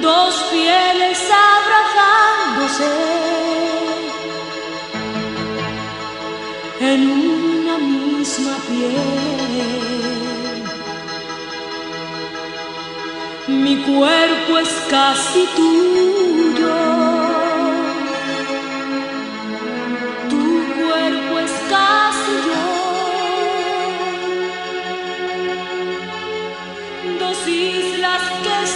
dos fieles abrazándose en una misma piel. Mi cuerpo es casi tuyo, tu cuerpo es casi yo. Dos islas que